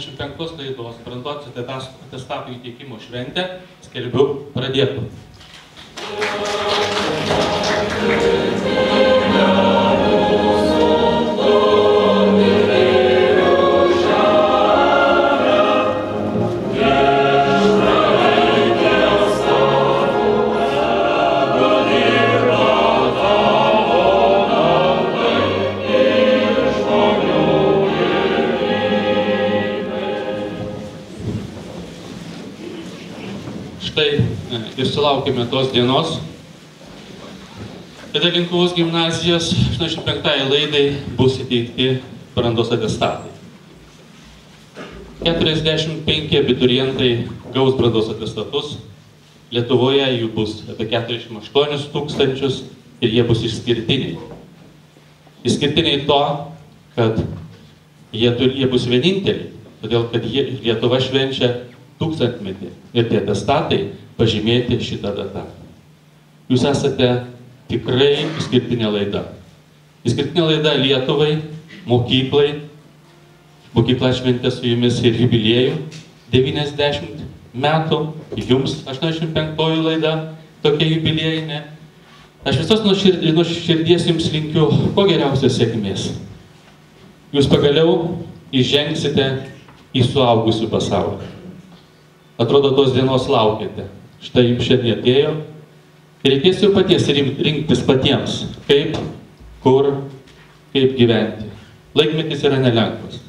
75 laidos brandos atestatų įteikimo šventę skelbiu pradėtų. Štai e, ir sulaukime tos dienos, kada Linkuvos gimnazijos 85 laidai bus įteikti brandos atestatai. 45 abiturientai gaus brandos atestatus, Lietuvoje jų bus apie 48 tūkstančius ir jie bus išskirtiniai. Išskirtiniai to, kad jie, turi, jie bus vieninteliai, todėl kad jie, Lietuva švenčia tūkstantmetį ir tie atestatai pažymėti šitą datą. Jūs esate tikrai išskirtinė laida. Išskirtinė laida Lietuvai, mokyklai. Mokykla šventė su jumis ir jubiliejų 90 metų, jums 85 laida tokia jubiliejinė. Aš visos nuoširdies jums linkiu kuo geriausios sėkmės. Jūs pagaliau įžengsite į suaugusių pasaulį. Atrodo, tos dienos laukėte. Štai jums šiandien atėjo. Reikės jau paties rinktis patiems, kaip, kur, kaip gyventi. Laikmetis yra nelengvas.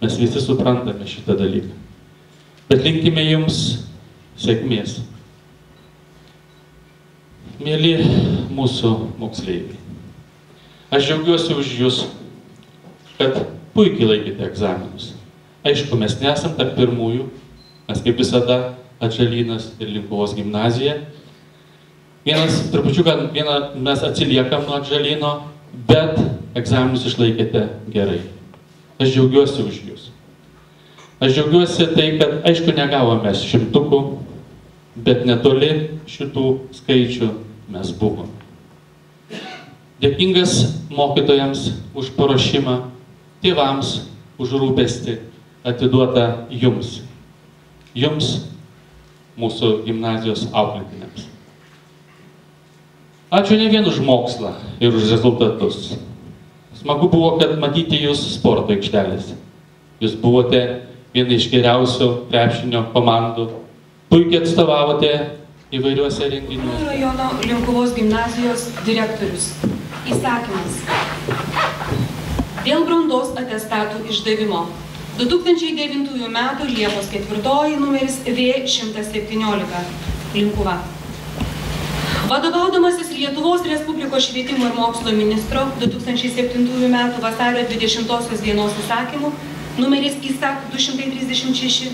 Mes visi suprantame šitą dalyką. Bet linkime jums sėkmės. Mėly mūsų moksleiviai. Aš džiaugiuosi už jūs, kad puikiai laikėte egzaminus. Aišku, mes nesam tarp pirmųjų, mes kaip visada Atžalynas ir Linkuvos gimnazija. Vienas, trupučiuką, vieną mes atsiliekam nuo Atžalyno, bet egzaminus išlaikėte gerai. Aš džiaugiuosi už jūs. Aš džiaugiuosi tai, kad aišku negavome šimtukų, bet netoli šitų skaičių mes buvome. Dėkingas mokytojams už paruošimą, tėvams už rūpestį atiduotą jums. Jums, mūsų gimnazijos auklėtiniams. Ačiū ne vien už mokslą ir už rezultatus. Smagu buvo, kad matyti jūs sporto aikštelėse. Jūs buvote viena iš geriausių krepšinio komandų. Puikiai atstovavote įvairiuose renginiuose. rajono Linkuvos gimnazijos direktorius. Įsakymas. Dėl brandos atestatų išdavimo. 2009 m. Liepos 4 numeris V117 Linkuva. Vadovaudamasis Lietuvos Respublikos švietimo ir mokslo ministro 2007 m. vasario 20 dienos įsakymu numeris įsak 236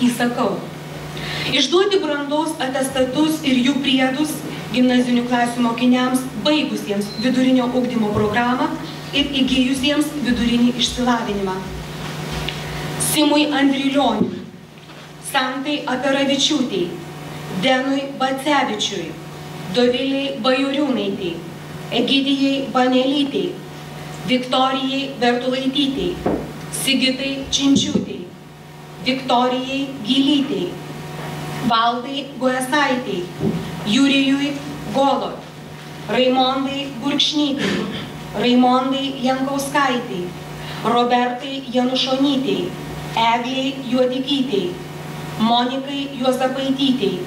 įsakau Išduoti brandos atestatus ir jų priedus gimnazinių klasių mokiniams baigusiems vidurinio ugdymo programą ir įgyjusiems vidurinį išsilavinimą. Simui Andrilioniui, Santai Aperavičiūtei, Denui Bacevičiui, Doviliai Bajuriūnaitei, Egidijai Banelytei, Viktorijai Bertulaitytei, Sigitai Činčiūtei, Viktorijai Gilytei, Valdai Guesaitai, Jurijui Goloj, Raimondai Burkšnytei, Raimondai Jankauskaitai, Robertai Janušonytei, Egliai Juodikytei, Monikai Juozapaitytei,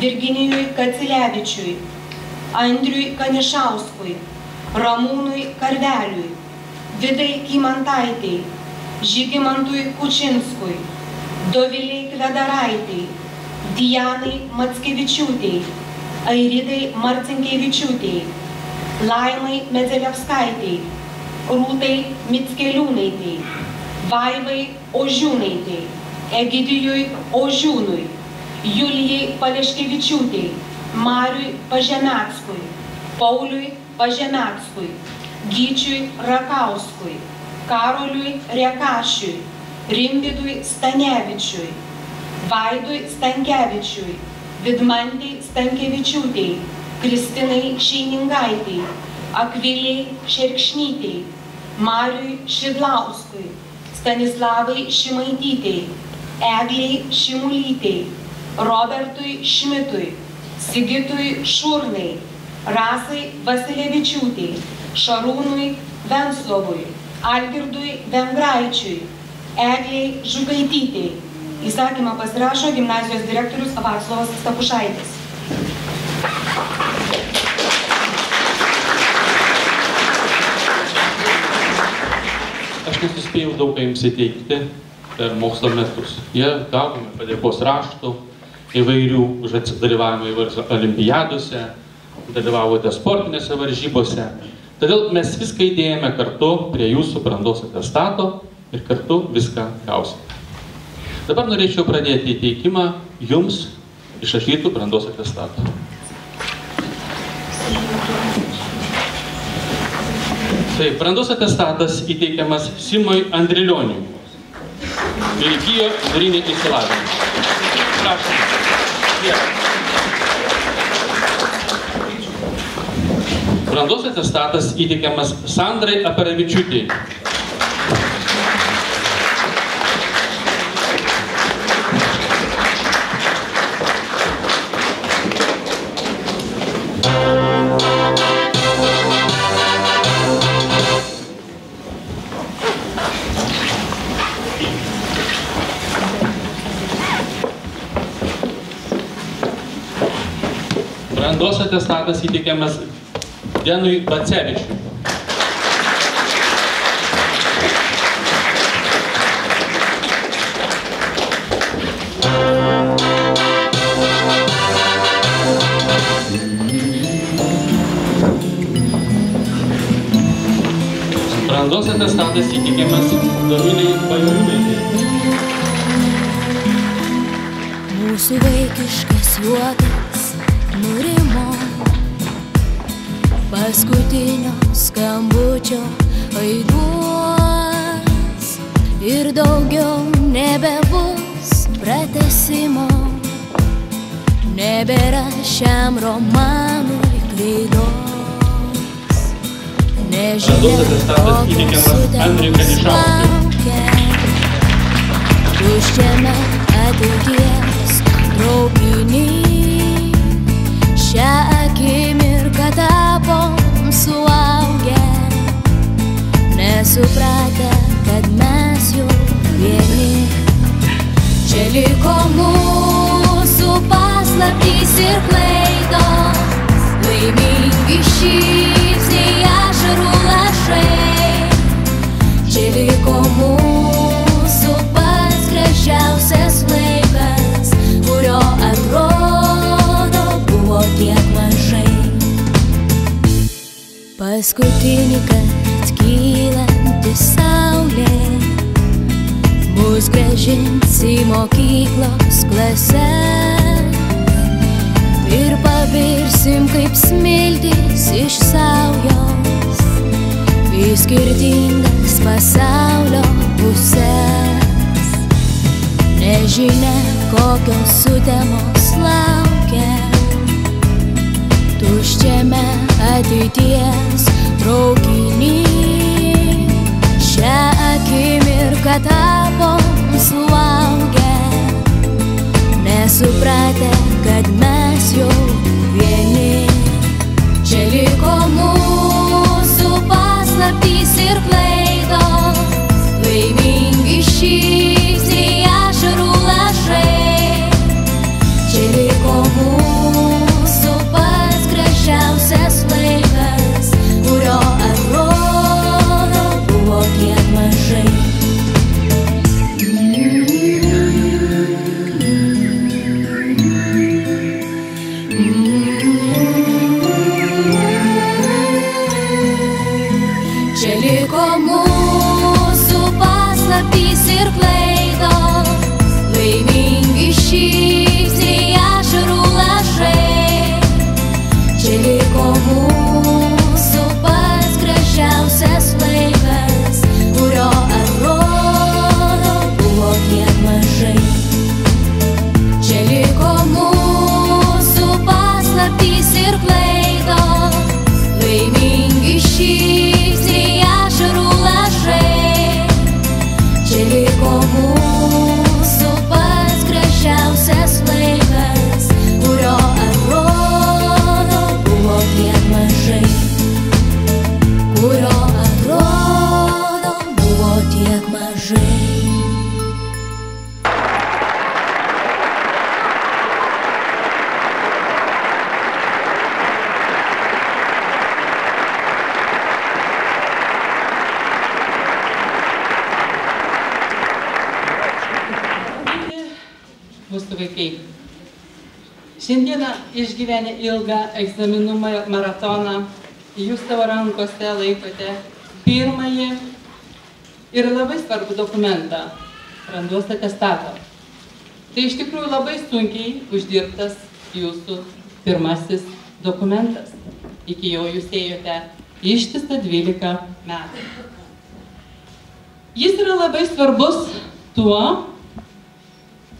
Virginijui Kacilevičiui, Andriui Kanišauskui, Ramūnui Karveliui, Vidai Kymantaitei, Žygimantui Kučinskui, Doviliai Kvedaraitai, Dianai Matskevičiūtei, Airidai Marcinkievičiūtei, Laimai Medzelevskaitei, Rūtai Mitskeliūnaitei, Vaivai Ožiūnaitei, Egidijui Ožiūnui, Julijai Paleškevičiūtei, Mariui Pažemeckui, Pauliui Pažemeckui, Gyčiui Rakauskui, Karoliui Riekašiui, Rimvidui Stanevičiui, Vaidui Stankevičiui, Vidmantai Stankevičiūtei, Kristinai Šeiningaitei, Akviliai Šerkšnytei, Mariui Šidlauskui, Stanislavai Šimaitytei, Egliai Šimulytei, Robertui Šmitui, Sigitui Šurnai, Rasai Vasilevičiūtei, Šarūnui Venslovui, Algirdui Vengraičiui, Egliai Žugaitytei. Įsakymą pasirašo gimnazijos direktorius Vaclovas Stapušaitis. Aš nesuspėjau daug ką jums įteikti per mokslo metus. Jie gavome padėkos raštų įvairių už dalyvavimą įvairiose olimpiadose, dalyvavote sportinėse varžybose. Todėl mes viską įdėjome kartu prie jūsų brandos atestato ir kartu viską gausite. Dabar norėčiau pradėti įteikimą jums išrašytų brandos atestatų. Taip, brandos atestatas įteikiamas Simui Andrilioniui. Ir įgyjo vidurinį išsilavinimą. Prašom. Brandos atestatas įteikiamas Sandrai Aparavičiūtei. Brandos atestatas įteikiamas Denui Bacevičiui. Brandos atestatas įteikiamas Dovilei Bajoriūnaitei. Mūsų vaikiškas juokas paskutinio skambučio aiduos ir daugiau nebebus pratesimo, nebėra šiam romanui Brandos atestatas kokios Kanišauskui. laukia. Tuščiame ateities traukinį į mokyklos klases ir pavirsim kaip smiltys iš saujos į skirtingas pasaulio pusės. Nežinia, kokios sutemos laukia tuščiame ateities traukinį. Šią akimirką tapom suaugę supratę, kad mes jau ilgą egzaminų ma- maratoną, jūs savo rankose laikote pirmąjį ir labai svarbų dokumentą - brandos atestatą. Tai iš tikrųjų labai sunkiai uždirbtas jūsų pirmasis dokumentas. Iki jo jūs ėjote ištisą 12 metų. Jis yra labai svarbus tuo,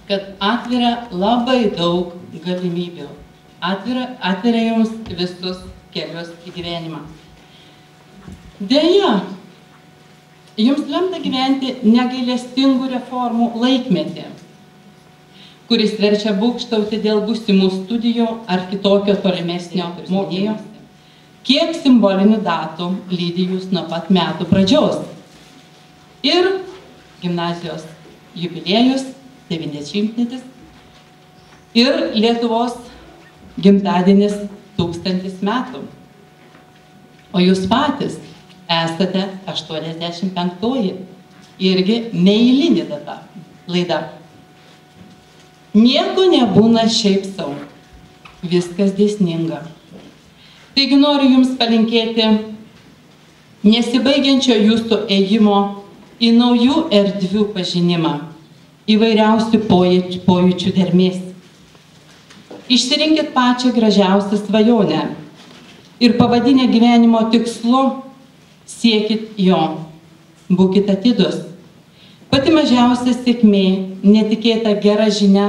kad atveria labai daug galimybių. Atveria, atveria jums visus kelius į gyvenimą. Deja, jums lemta gyventi negailestingų reformų laikmetį, kuris verčia būkštauti dėl būsimų studijų ar kitokio tolimesnio mokymosi. Kiek simbolinių datų lydi jūs nuo pat metų pradžios. Ir gimnazijos jubiliejus 90-metis ir Lietuvos gimtadienis tūkstantis metų. O jūs patys esate 85-oji. Irgi neįlinė data. Laida. Nieko nebūna šiaip savo. Viskas dėsninga. Taigi noriu Jums palinkėti nesibaigiančio Jūsų ėjimo į naujų erdvių pažinimą įvairiausių pojūčių, dermės. Išsirinkit pačią gražiausią svajonę ir pavadinę gyvenimo tikslu siekit jo. Būkit atidus. Pati mažiausia sėkmė, netikėta gera žinia.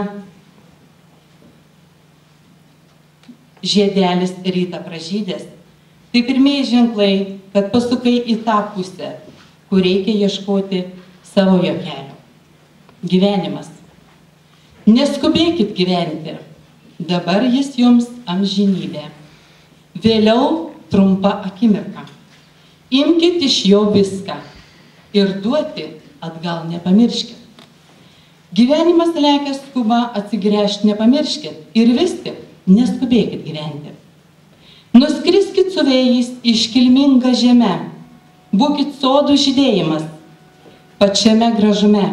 Žiedelis rytą pražydės. Tai pirmieji ženklai, kad pasukai į tą pusę, kur reikia ieškoti savojo kelio gyvenimas. Neskubėkit gyventi. Dabar jis jums amžinybė. Vėliau trumpa akimirka. Imkite iš jo viską ir duoti atgal nepamirškit. Gyvenimas lekia skuba atsigręžti nepamirškit ir vis tik neskubėkit gyventi. Nuskriskit su vėjais iškilmingą žemę. Būkit sodų žydėjimas pačiame gražume.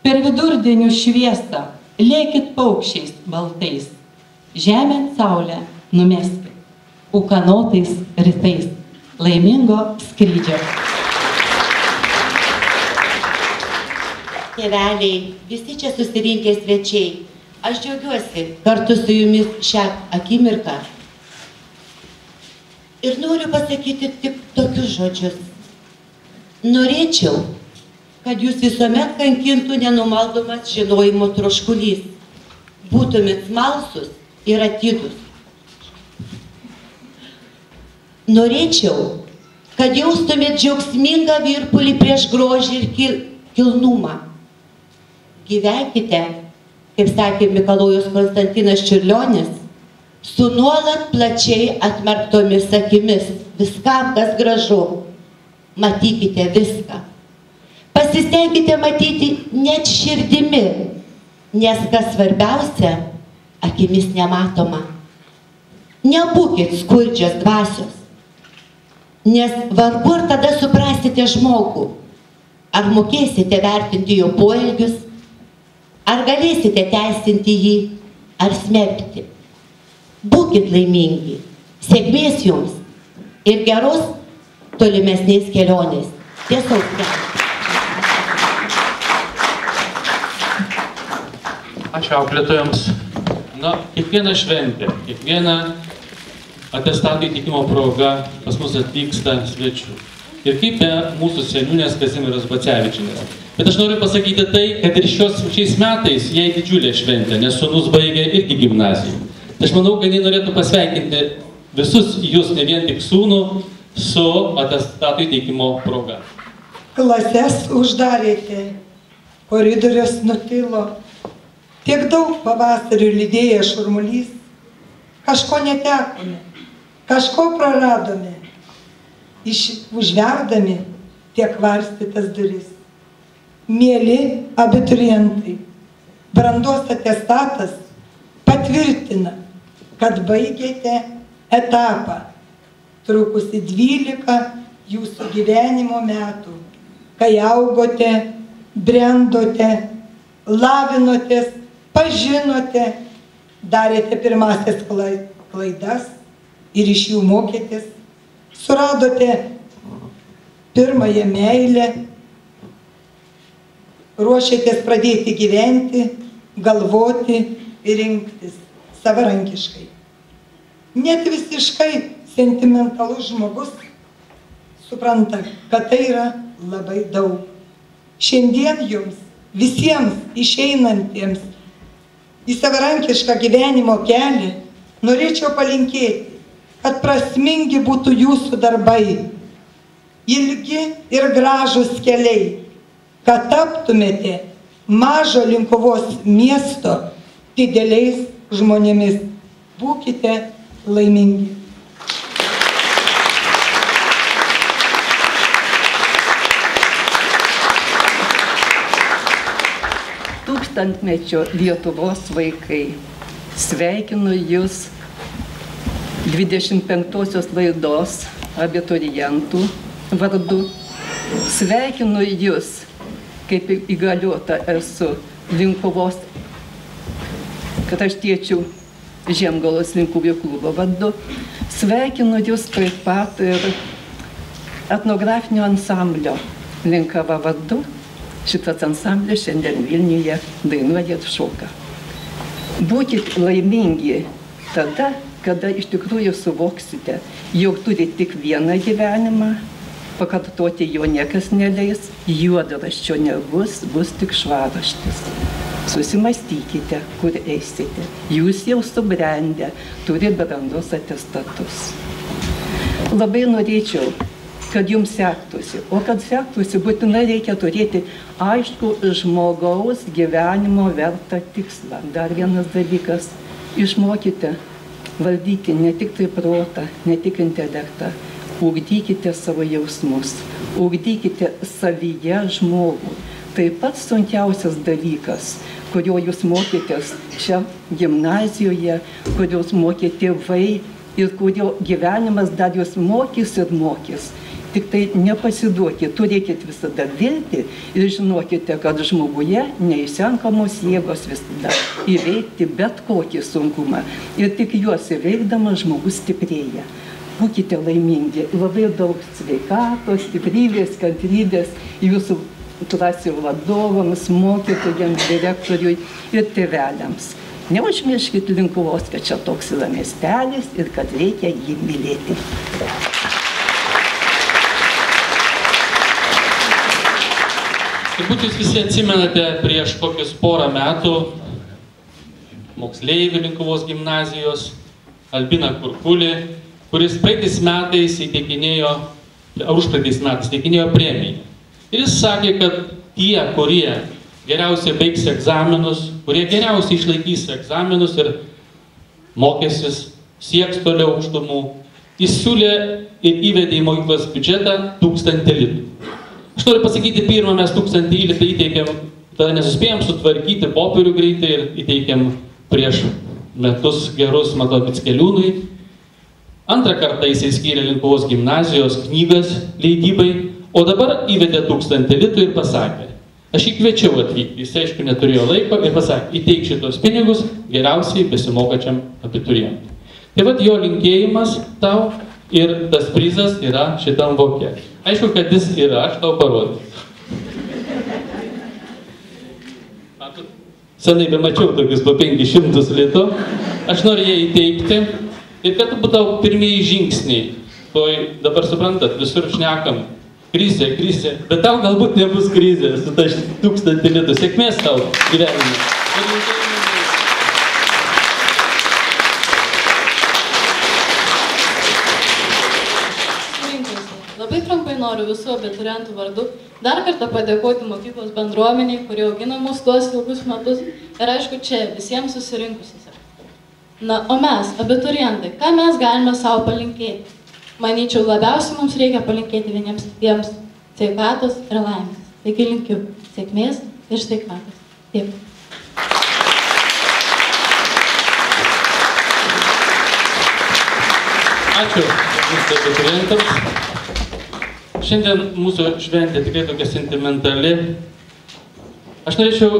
Per vidurdienių šviesą lėkit paukščiais baltais. Žemę saulę numeskit. Ukanotais rytais. Laimingo skrydžio. Tėveliai, visi čia susirinkę svečiai, aš džiaugiuosi kartu su jumis šią akimirką. Ir noriu pasakyti tik tokius žodžius. Norėčiau, kad jūs visuomet kankintų nenumaldomas žinojimo troškulys. Būtumėt smalsus ir atidus. Norėčiau, kad jaustumėt džiaugsmingą virpulį prieš grožį ir kil kilnumą. Gyvenkite kaip sakė Mikalojus Konstantinas Čiurlionis, su nuolat plačiai atmerktomis akimis, viskam, kas gražu, matykite viską. Pasistengkite matyti net širdimi, nes kas svarbiausia, akimis nematoma. Nebūkit skurdžios dvasios, nes vargu ar tada suprasite žmogų, ar mokėsite vertinti jo poelgius, ar galėsite teisinti jį, ar smerkti. Būkit laimingi, sėkmės jums ir geros tolimesnės kelionės. Tiesos kelias. Ačiū auklėtojams. Na, kiekviena šventė, kiekviena atestatų įteikimo proga pas mus atvyksta svečių. Ir kaip be mūsų seniūnės Kazimiras Bacevičinės. Bet aš noriu pasakyti tai, kad ir šios, šiais metais jai didžiulė šventė, nes sunus baigė irgi gimnaziją. Tai aš manau, kad jie norėtų pasveikinti visus jūs, ne vien tik sūnų, su atestatų įteikimo proga. Klases uždarėte, koridorius nutilo, tiek daug pavasarių lydėjęs šurmulys, kažko netekome, kažko praradome, iš užverdami tiek varstytas duris. Mėly abiturientai, brandos atestatas patvirtina, kad baigėte etapą, trukusi 12 jūsų gyvenimo metų, kai augote, brendote, lavinotės, pažinote, darėte pirmasias klai- klaidas ir iš jų mokėtės, suradote pirmąją meilę, ruošėtės pradėti gyventi, galvoti ir rinktis savarankiškai. Net visiškai sentimentalus žmogus supranta, kad tai yra labai daug. Šiandien jums visiems išeinantiems į savarankišką gyvenimo kelią norėčiau palinkėti, kad prasmingi būtų jūsų darbai, ilgi ir gražus keliai, kad taptumėte mažo Linkuvos miesto dideliais žmonėmis. Būkite laimingi. Tūkstantmečio Lietuvos vaikai. Sveikinu Jūs 25-osios laidos abiturientų vardu. Sveikinu Jūs, kaip įgaliuota esu Linkuvos kraštiečių Žiemgalos Linkuvio klubo vardu. Sveikinu Jūs taip pat ir etnografinio ansamblio Linkava vardu. Šitas ansamblis šiandien Vilniuje dainuoja ir šoka. Būkit laimingi tada, kada iš tikrųjų suvoksite, jog turi tik vieną gyvenimą, pakartoti jo niekas neleis, juodraščio nebus, bus tik švaraštis. Susimastykite, kur eisite. Jūs jau subrendę, turi brandos atestatus. Labai norėčiau, kad jums sektųsi. O kad sektųsi, būtinai reikia turėti aišku žmogaus gyvenimo vertą tikslą. Dar vienas dalykas - išmokite valdyti ne tik tai protą, ne tik intelektą. Ugdykite savo jausmus, ugdykite savyje žmogų. Tai pats sunkiausias dalykas, kurio jūs mokytės čia gimnazijoje, kurio jūs mokė tėvai ir kurio gyvenimas dar jūs mokys ir mokys. Tik tai nepasiduokit, turėkit visada viltį ir žinokite, kad žmoguje neišsenkamos jėgos visada įveikti bet kokį sunkumą. Ir tik juos įveikdamas žmogus stiprėja. Būkite laimingi, labai daug sveikatos, stiprybės, kantrybės jūsų klasių vadovams, mokytojams, direktoriui ir tėveliams. Neužmirškit Linkuvos, kad čia toks yra miestelis ir kad reikia jį mylėti. Turbūt jūs visi atsimenate prieš kokius porą metų moksleivių Linkuvos gimnazijos Albina Kurkulį, kuris praeitais metais įteikinėjo, ar užpraeitais metais įteikinėjo premiją. Ir jis sakė, kad tie, kurie geriausiai baigs egzaminus, kurie geriausiai išlaikys egzaminus ir mokysis, sieks toliau aukštumų. Jis siūlė ir įvedė į mokyklos biudžetą tūkstantį litų. Aš noriu pasakyti, pirmą mes tūkstantį litų įteikėm, tada nesuspėjom sutvarkyti popierių greitai ir įteikėm prieš metus gerus Matovickeliūnui. Antrą kartą jisai skyrė Linkuvos gimnazijos knygas leidybai, o dabar įvedė tūkstantį litų ir pasakė, aš jį kviečiau atvykti, jis aišku neturėjo laiko ir pasakė, įteik šitos pinigus geriausiai besimokačiam abiturientui. Tai vad jo linkėjimas tau ir tas prizas yra šitam vokė. Aišku, kad jis yra, aš tau parodysiu. Senai bemačiau tokius po 500 litų. Aš noriu ją įteikti. Ir kad būtų pirmieji žingsniai. Toj dabar suprantat, visur šnekam. Krizė, krizė. Bet tau galbūt nebus krizė su ta tūkstantį litų. Sėkmės tau gyvenime. Noriu visų abiturientų vardu dar kartą padėkoti mokyklos bendruomeniai, kurie augina mus tuos ilgus metus ir aišku čia visiems susirinkusiais. Na, o mes, abiturientai, ką mes galime savo palinkėti? Manyčiau, labiausiai mums reikia palinkėti vieniems kitiems sveikatos ir laimės. Taigi linkiu sėkmės ir sveikatos. Dėkui. Ačiū mūsų abiturientams. Šiandien mūsų šventė tikrai tokia sentimentali. Aš norėčiau,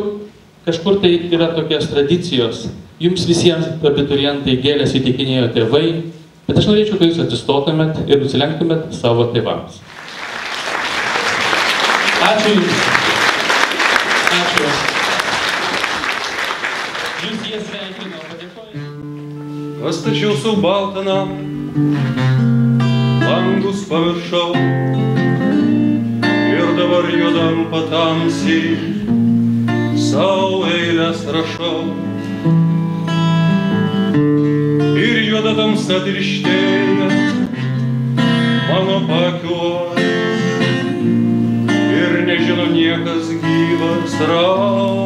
kažkur tai yra tokios tradicijos. Jums visiems abiturientai gėlės įtikinėjo tėvai, bet aš norėčiau, kad jūs atsistotumėt ir nusilenktumėt savo tėvams. Ačiū Jums. Ačiū. Jūs jie sveikino, padėkoju. Pastačiau su baltą namą, langus paviršau ir dabar juodam patamsiai savo eilės rašau. Ir juoda tamsa tirštėja mano pakiuos ir nežino niekas gyvas raudo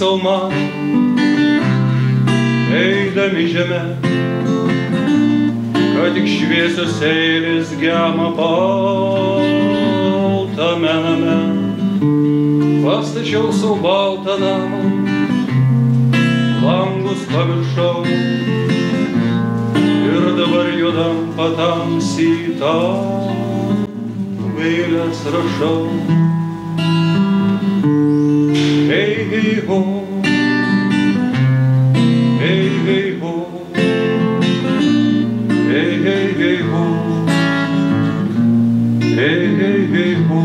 man, eidami žemę, kad tik šviesios eilės gema baltame name. Pastačiau savo baltą namą, langus paviršau ir dabar juodam patamsytą eilės rašau. Hey, ho. Hey, hey, ho. Hey, hey, hey, ho. Hey, hey, hey, ho.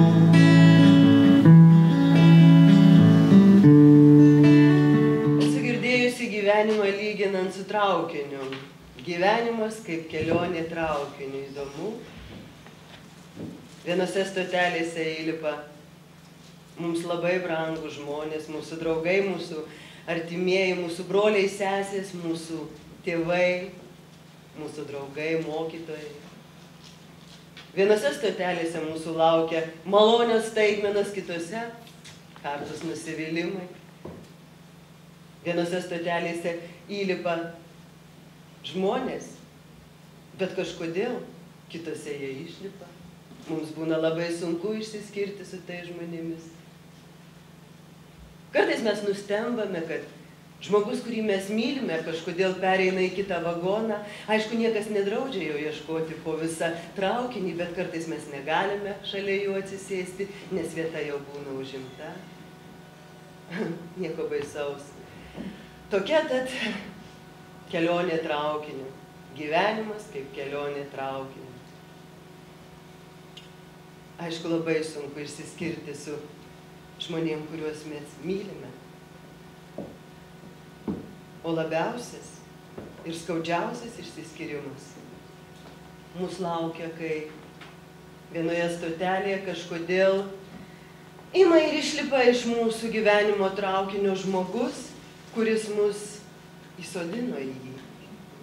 Gyvenimą lyginant su traukiniu. Gyvenimas kaip kelionė traukiniu. Įdomu. Vienose stotelėse įlipa mums labai brangų žmonės, mūsų draugai, mūsų artimieji, mūsų broliai, sesės, mūsų tėvai, mūsų draugai, mokytojai. Vienose stotelėse mūsų laukia malonios staigmenos, kitose kartus nusivylimai. Vienose stotelėse įlipa žmonės, bet kažkodėl kitose jie išlipa. Mums būna labai sunku išsiskirti su tai žmonėmis. Kartais mes nustembame, kad žmogus, kurį mes mylime, kažkodėl pereina į kitą vagoną. Aišku, niekas nedraudžia jo ieškoti po visą traukinį, bet kartais mes negalime šalia jų atsisėsti, nes vieta jau būna užimta. Nieko baisaus. Tokia tad kelionė traukiniu. Gyvenimas kaip kelionė traukiniu. Aišku, labai sunku išsiskirti su žmonėm, kuriuos mes mylime. O labiausias ir skaudžiausias išsiskyrimas. Mūsų laukia, kai vienoje stotelėje kažkodėl ima ir išlipa iš mūsų gyvenimo traukinio žmogus, kuris mus įsodino į jį,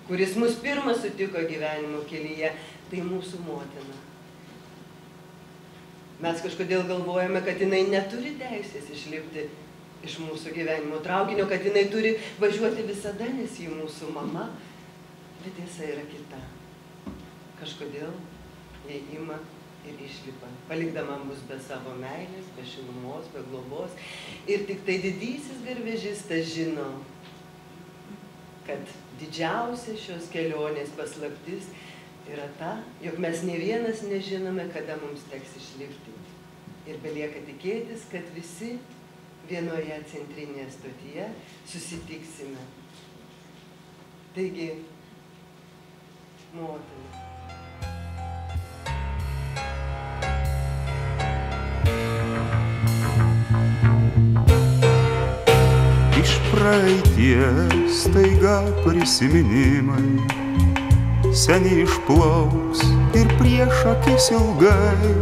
kuris mus pirmą sutiko gyvenimo kelyje, tai mūsų motina. Mes kažkodėl galvojame, kad jinai neturi teisės išlipti iš mūsų gyvenimo traukinio, kad jinai turi važiuoti visada, nes ji mūsų mama, bet tiesa yra kita. Kažkodėl jie ima ir išlipa, palikdama mus be savo meilės, be šilumos, be globos. Ir tik tai didysis garvežistas žino, kad didžiausia šios kelionės paslaptis yra ta, jog mes ne vienas nežinome, kada mums teks išlipti. Ir belieka tikėtis, kad visi vienoje centrinėje stotyje susitiksime. Taigi, motina. Iš praeities taiga prisiminimai Seniai išplauks ir prieš akis ilgai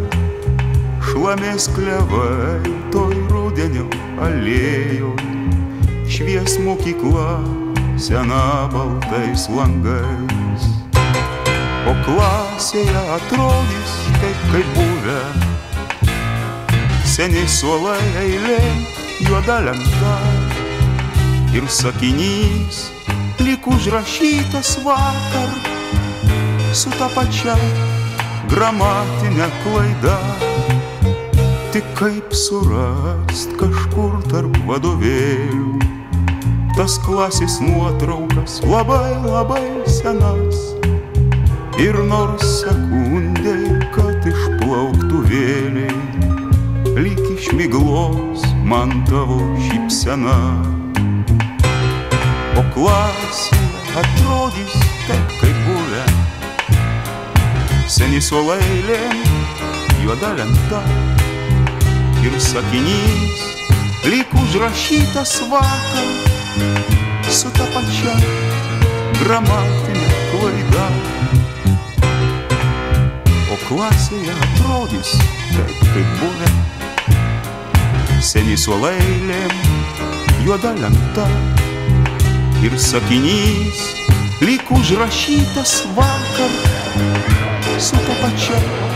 Šlamės klevai toj rudenio alėjoj Švies mokykla sena baltais langais. O klasėje atrodys kaip kaip buvę. Seniai suolai eilė juoda lenta. Ir sakinys lik užrašytas vakar Su ta pačia gramatinė klaida Tik kaip surast kažkur tarp vadovėlių Tas klasės nuotraukas labai labai senas Ir nors sekundė, kad išplauktų vėliai lyg iš miglos man tavo šypsena. O klasė atrodys taip, kaip. Seni suolailė, juoda lenta ir sakinys, lyg užrašytas vakar su ta pačia gramatinė klaida. O klasėje atrodys taip, kaip buvę seni suolailėm, juoda lenta ir sakinys, lyg užrašytas vakar su ta pačia